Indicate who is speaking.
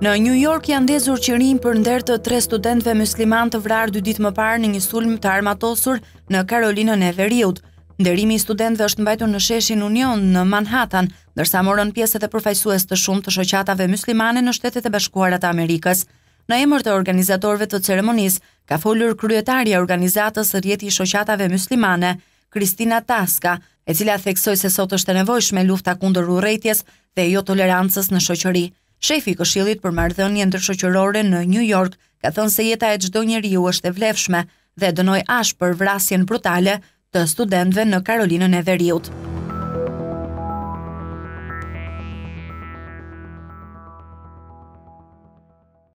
Speaker 1: Në New York janë ndezur qirinj për nder të tre studentëve muslimanë të vrarë dy ditë më parë në një sulm të armatosur në Karolinën e Veriut. Nderimi i studentëve është mbajtur në sheshin Union në Manhattan, ndërsa morën pjesë edhe përfaqësues të shumtë të shoqatave muslimane në Shtetet e Bashkuara të Amerikës. Në emër të organizatorëve të ceremonisë, ka folur kryetarja e organizatës Rrjeti i Shoqatave Myslimane, Kristina Taska, e cila theksoi se sot është e nevojshme lufta kundër urrejtjes dhe jotolerancës në shoqëri. Shefi i Këshillit për Marrëdhënie Ndërshoqërore në Nju Jork ka thënë se jeta e çdo njeriu është e vlefshme dhe dënoi ashpër vrasjen brutale të studentëve në Karolinën e Veriut.